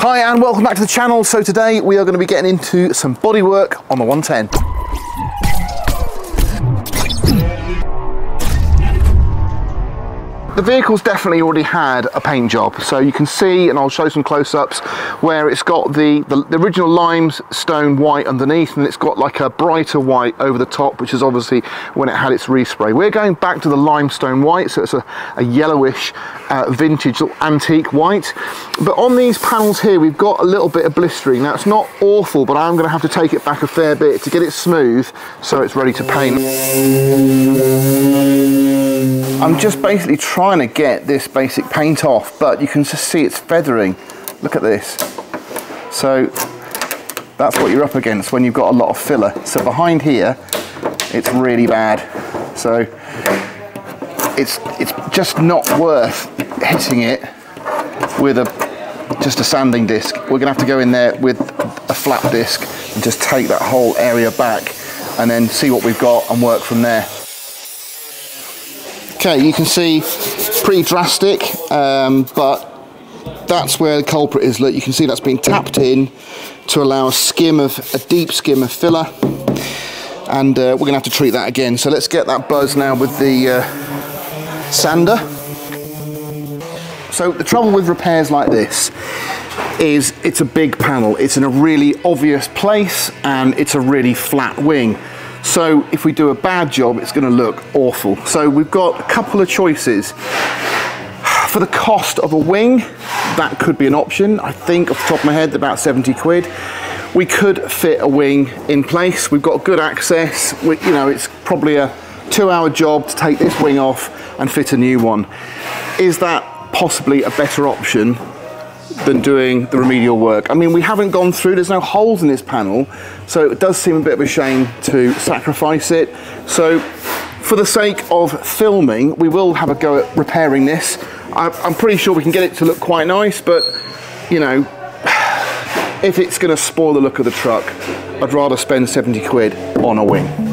Hi and welcome back to the channel. So today we are going to be getting into some bodywork on the 110. The vehicle's definitely already had a paint job. So you can see, and I'll show some close-ups, where it's got the, the, the, original limestone white underneath and it's got like a brighter white over the top, which is obviously when it had its respray. We're going back to the limestone white, so it's a, a yellowish uh, vintage antique white. But on these panels here, we've got a little bit of blistering. Now it's not awful, but I'm gonna have to take it back a fair bit to get it smooth so it's ready to paint. I'm just basically trying to get this basic paint off, but you can just see it's feathering. Look at this. So that's what you're up against when you've got a lot of filler. So behind here, it's really bad. So it's, it's just not worth hitting it with a, just a sanding disc. We're gonna have to go in there with a flat disc and just take that whole area back and then see what we've got and work from there. Okay, you can see pretty drastic, um, but that's where the culprit is. Look, you can see that's been tapped in to allow a skim of, a deep skim of filler. And uh, we're gonna have to treat that again. So let's get that buzz now with the uh, sander. So the trouble with repairs like this is it's a big panel. It's in a really obvious place and it's a really flat wing. So if we do a bad job, it's gonna look awful. So we've got a couple of choices. For the cost of a wing, that could be an option. I think off the top of my head, about 70 quid. We could fit a wing in place. We've got good access. We, you know, it's probably a two hour job to take this wing off and fit a new one. Is that possibly a better option than doing the remedial work. I mean, we haven't gone through, there's no holes in this panel, so it does seem a bit of a shame to sacrifice it. So for the sake of filming, we will have a go at repairing this. I'm pretty sure we can get it to look quite nice, but you know, if it's gonna spoil the look of the truck, I'd rather spend 70 quid on a wing.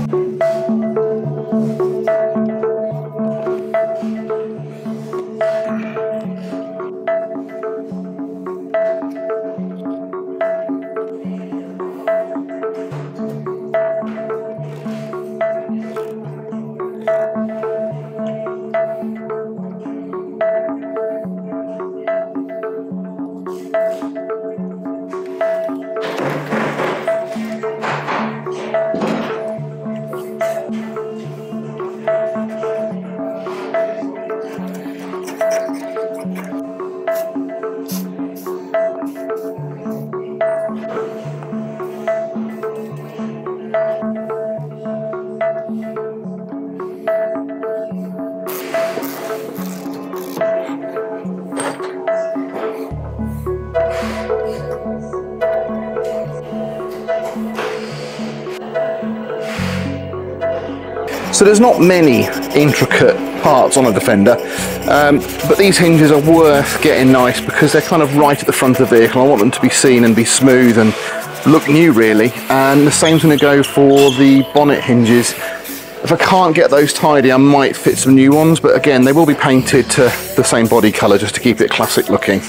So there's not many intricate parts on a Defender, um, but these hinges are worth getting nice because they're kind of right at the front of the vehicle. I want them to be seen and be smooth and look new really. And the same's gonna go for the bonnet hinges. If I can't get those tidy, I might fit some new ones, but again, they will be painted to the same body color just to keep it classic looking.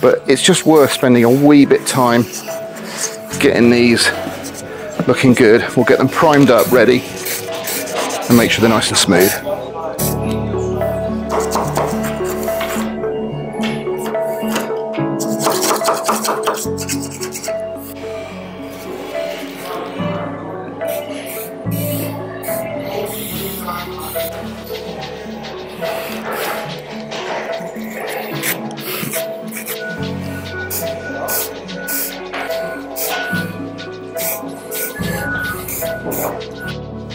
But it's just worth spending a wee bit time getting these looking good. We'll get them primed up, ready, and make sure they're nice and smooth.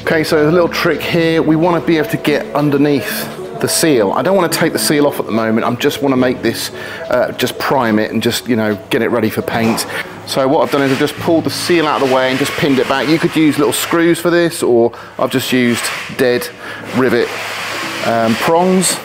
Okay, so a little trick here. We want to be able to get underneath the seal. I don't want to take the seal off at the moment. I just want to make this, uh, just prime it and just, you know, get it ready for paint. So what I've done is I've just pulled the seal out of the way and just pinned it back. You could use little screws for this or I've just used dead rivet um, prongs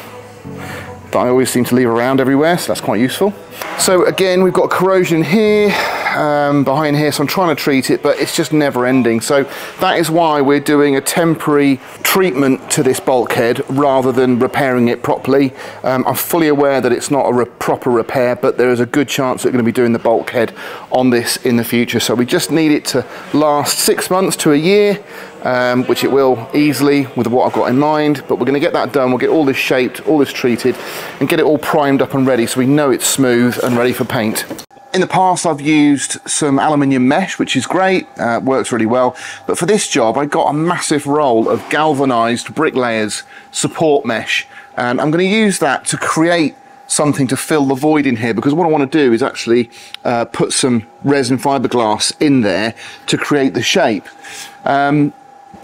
that I always seem to leave around everywhere, so that's quite useful. So again, we've got corrosion here. Um, behind here, so I'm trying to treat it, but it's just never ending. So that is why we're doing a temporary treatment to this bulkhead rather than repairing it properly. Um, I'm fully aware that it's not a re proper repair, but there is a good chance that we're going to be doing the bulkhead on this in the future. So we just need it to last six months to a year, um, which it will easily with what I've got in mind. But we're going to get that done. We'll get all this shaped, all this treated, and get it all primed up and ready so we know it's smooth and ready for paint. In the past, I've used some aluminium mesh, which is great, uh, works really well. But for this job, I got a massive roll of galvanized bricklayers support mesh. And I'm going to use that to create something to fill the void in here because what I want to do is actually uh, put some resin fiberglass in there to create the shape. Um,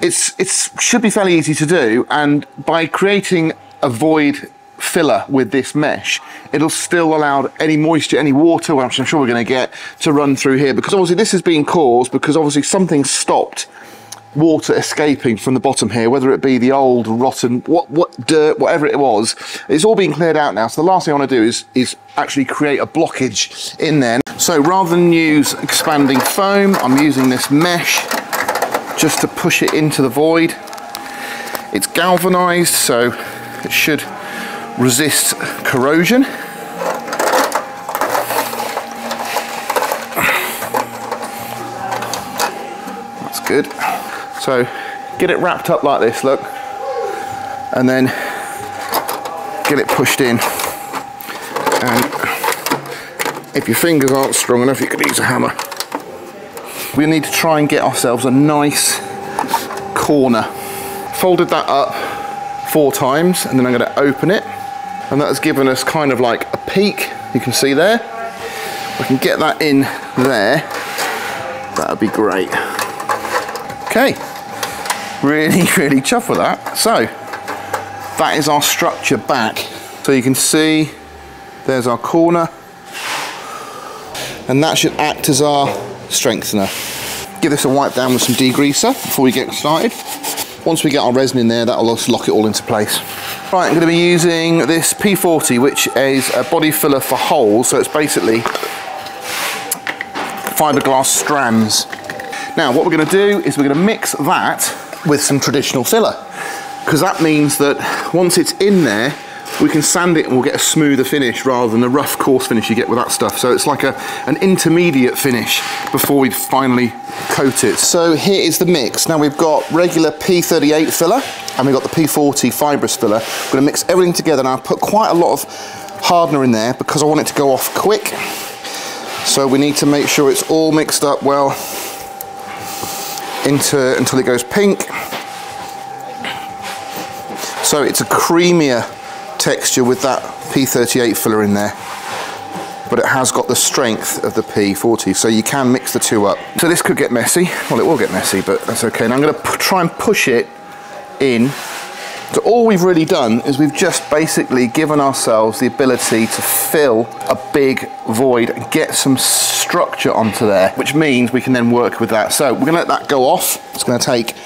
it's it should be fairly easy to do and by creating a void filler with this mesh, it'll still allow any moisture, any water, which I'm sure we're going to get, to run through here. Because obviously this has been caused because obviously something stopped water escaping from the bottom here, whether it be the old rotten, what, what dirt, whatever it was, it's all being cleared out now. So the last thing I want to do is, is actually create a blockage in there. So rather than use expanding foam, I'm using this mesh just to push it into the void. It's galvanized, so it should resist corrosion. That's good. So get it wrapped up like this, look, and then get it pushed in. And if your fingers aren't strong enough, you could use a hammer. We need to try and get ourselves a nice corner. Folded that up four times, and then I'm gonna open it and that has given us kind of like a peak. You can see there. I can get that in there that would be great. Okay. Really really chuffed with that. So that is our structure back. So you can see there's our corner. And that should act as our strengthener. Give this a wipe down with some degreaser before we get started once we get our resin in there that'll lock it all into place Right, I'm going to be using this P40, which is a body filler for holes, so it's basically fiberglass strands. Now, what we're going to do is we're going to mix that with some traditional filler, because that means that once it's in there, we can sand it and we'll get a smoother finish rather than the rough coarse finish you get with that stuff. So it's like a, an intermediate finish before we finally coat it. So here is the mix. Now we've got regular P38 filler and we've got the P40 fibrous filler. We're gonna mix everything together and I've put quite a lot of hardener in there because I want it to go off quick. So we need to make sure it's all mixed up well into until it goes pink. So it's a creamier texture with that P38 filler in there but it has got the strength of the P40 so you can mix the two up. So this could get messy, well it will get messy but that's okay. and I'm going to try and push it in. So all we've really done is we've just basically given ourselves the ability to fill a big void and get some structure onto there which means we can then work with that. So we're going to let that go off. It's going to take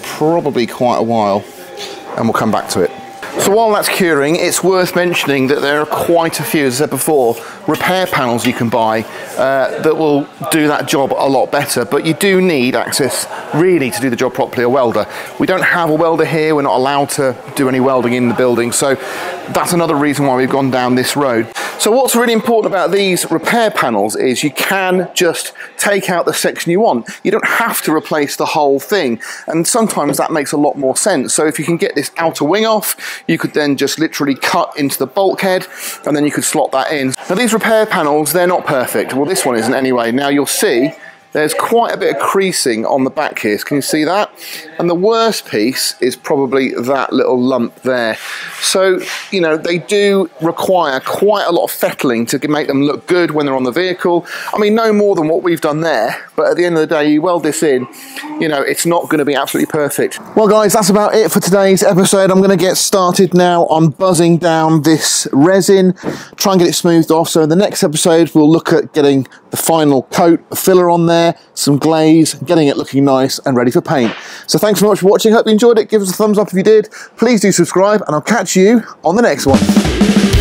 probably quite a while and we'll come back to it. So while that's curing, it's worth mentioning that there are quite a few, as I said before, repair panels you can buy uh, that will do that job a lot better, but you do need access really to do the job properly, a welder. We don't have a welder here, we're not allowed to do any welding in the building, so that's another reason why we've gone down this road. So what's really important about these repair panels is you can just take out the section you want. You don't have to replace the whole thing. And sometimes that makes a lot more sense. So if you can get this outer wing off, you could then just literally cut into the bulkhead and then you could slot that in. Now these repair panels, they're not perfect. Well, this one isn't anyway. Now you'll see there's quite a bit of creasing on the back here. Can you see that? And the worst piece is probably that little lump there. So, you know, they do require quite a lot of fettling to make them look good when they're on the vehicle. I mean, no more than what we've done there, but at the end of the day, you weld this in, you know, it's not going to be absolutely perfect. Well, guys, that's about it for today's episode. I'm going to get started now on buzzing down this resin, try and get it smoothed off. So in the next episode, we'll look at getting the final coat, filler on there, some glaze, getting it looking nice and ready for paint. So thanks very much for watching. Hope you enjoyed it. Give us a thumbs up if you did. Please do subscribe and I'll catch you on the next one.